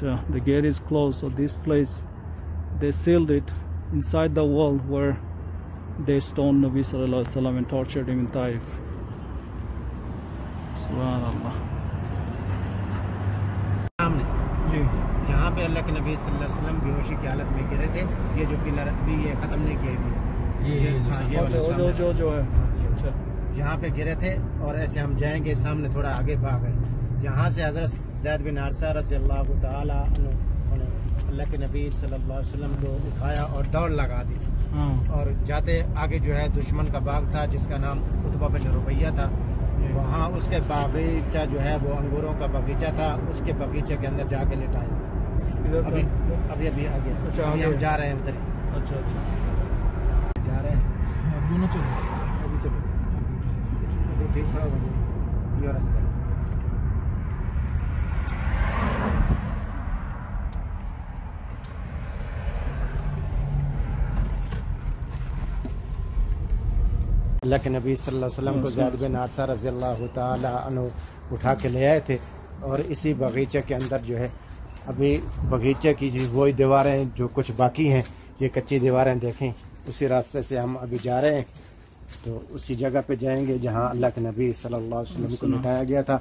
Acha, the gate is closed, so this place they sealed it inside the wall where they stoned Nabi Sallallahu Alaihi Wasallam and tortured him in Taif. Subhanallah. यहाँ पे अल्लाह के नबी सल्लल्लाहु अलैहि वसल्लम बेहोशी की हालत में गिरे थे ये जो पिलर अभी ये खत्म नहीं किया ये- ये जो हाँ, ये जो जो जो जो है हाँ। अच्छा यहाँ पे गिरे थे और ऐसे हम जाएँगे सामने थोड़ा आगे भाग गए यहाँ से हज़रत जैद बिन हारसा रज़ी अल्लाह उन्होंने अल्लाह के नबी सल्लल्लाहु अलैहि वसल्लम को उठाया और दौड़ लगा दी। हाँ। और जाते आगे जो है दुश्मन का बाग था जिसका नाम उतबा बिन रुपैया था। वहाँ उसके बागीचा जो है वो अंगूरों का बगीचा था उसके बगीचे के अंदर जाके लिटाया। अभी अभी अभी आगे। अच्छा, अभी हम जा रहे हैं उधर अच्छा अच्छा। जा रहे हैं। दोनों चलो। अभी चलो। ठीक खड़ा हो ये रास्ता है। अल्लाह के नबी सल्लल्लाहु अलैहि वसल्लम को जैद बिन हादसा रज़ी अल्लाह अन्हु उठा के ले आए थे और इसी बगीचे के अंदर जो है, अभी बगीचे की जो वही दीवारें जो कुछ बाकी हैं, ये कच्ची दीवारें देखें, उसी रास्ते से हम अभी जा रहे हैं। तो उसी जगह पे जाएँगे जहाँ अल्लाह के नबी सल्लल्लाहु अलैहि वसल्लम को लुटाया गया था।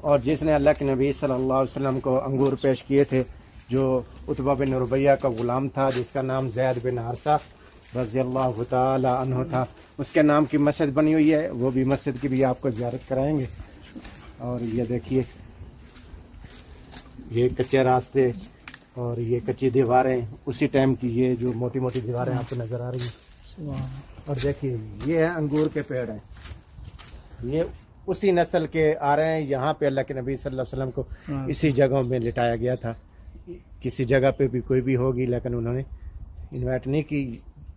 और जिसने अल्लाह के नबी सल्लल्लाहु अलैहि वसल्लम को अंगूर पेश किए थे, जो उतबा बिन रुबैया का गुलाम था, जिसका नाम जैद बिन हारसा रज़ी अल्लाह ताला अन्हु था। उसके नाम की मस्जिद बनी हुई है वो भी मस्जिद की भी आपको जियारत कराएँगे। और ये देखिए ये कच्चे रास्ते और ये कच्ची दीवारें उसी टाइम की ये जो मोटी मोटी दीवारें आपको नज़र आ रही हैं। और देखिए ये है अंगूर के पेड़ हैं। ये उसी नस्ल के आ रहे हैं यहाँ पे अल्लाह के नबी सल्लल्लाहु अलैहि वसल्लम हाँ। को इसी जगहों में लिटाया गया था। किसी जगह पे भी कोई भी होगी लेकिन उन्होंने इन्वाइट नहीं की।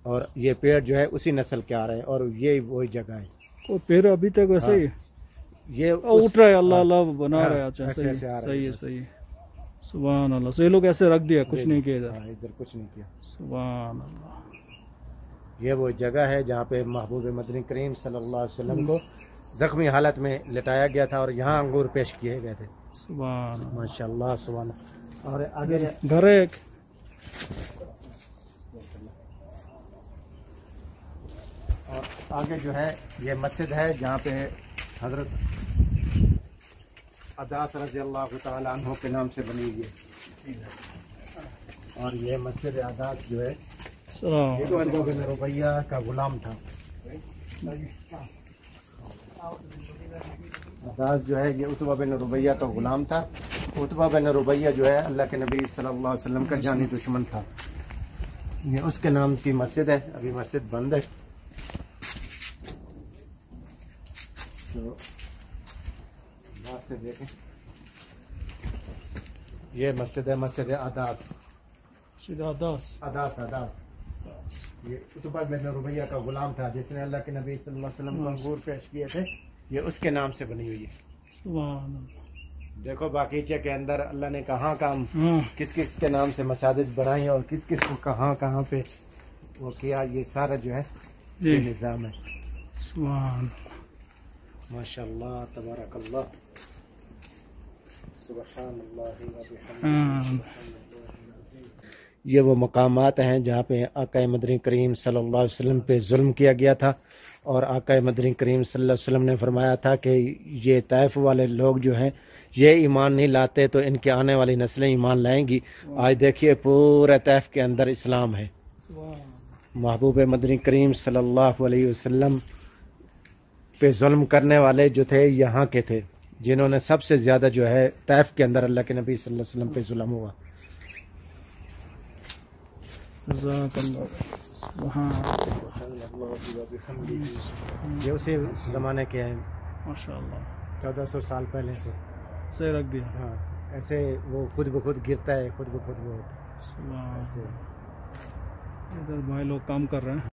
और ये पेड़ जो है उसी नस्ल के आ रहे हैं और ये वही जगह है। वो पेड़ अभी तक वैसे ही ये उठ रहा है अल्लाह हाँ, अल्लाह बना हाँ, रहा है अच्छा सही सही है सही है सुभान अल्लाह सो ये लोग ऐसे रख दिया कुछ नहीं किया इधर। हाँ, इधर कुछ नहीं किया। सुभान अल्लाह ये वो जगह है जहाँ पे महबूब मदनी करीम सल्लल्लाहु अलैहि वसल्लम को जख्मी हालत में लिटाया गया था और यहाँ अंगूर पेश किए गए थे। अल्लाह। माशाल्लाह सुबहान और आगे घर है एक और आगे जो है ये मस्जिद है जहाँ पे हज़रत अदास रज़ी अल्लाह के नाम से बनी हुई है। और ये मस्जिद अदास जो है तो रुबैया का गुलाम था। अदास जो है ये उतबा बिन रुबैया का गुलाम था। उतबा बिन रुबैया जो है अल्लाह के नबी सल्लल्लाहु अलैहि वसल्लम का जानी दुश्मन था। ये उसके नाम की मस्जिद है अभी मस्जिद बंद है। तो बाहर से देखें। ये मस्जिद है मस्जिद दस अदास। अदास ये उतबा बिन रुबैया का गुलाम था जिसने अल्लाह के नबी सल्लल्लाहु अलैहि वसल्लम को अंगूर पेश किए थे ये उसके नाम से बनी हुई है। सुभान अल्लाह देखो बागीचे के अंदर अल्लाह ने कहाँ काम हाँ। किस किस के नाम से मसाजिद बनाई और किस किस को कहाँ कहाँ पे वो किया ये सारा जो है ये निज़ाम है। सुभान माशाल्लाह हाँ। ये वो मकामात हैं जहाँ पे आका मदनी करीम सल्लल्लाहु अलैहि वसल्लम पे जुल्म किया गया था और आका मदनी करीम सल्लल्लाहु अलैहि वसल्लम ने फरमाया था कि ये तैफ वाले लोग जो हैं ये ईमान नहीं लाते तो इनके आने वाली नस्लें ईमान लाएँगी। आज देखिए पूरे तैफ के अंदर इस्लाम है। महबूब मदनी करीम सल्लल्लाहु अलैहि वसल्लम पे जुल्म करने वाले जो थे यहाँ के थे जिन्होंने सबसे ज़्यादा जो है तैफ के अंदर अल्लाह के नबी सल्लल्लाहु अलैहि वसल्लम पे जुल्म हुआ। ये उसी ज़माने के हैं। चौदह सौ साल पहले से। सही रख दिया। हाँ ऐसे वो खुद ब खुद गिरता है खुद ब खुद वो होता है। इधर भाई लोग काम कर रहे हैं।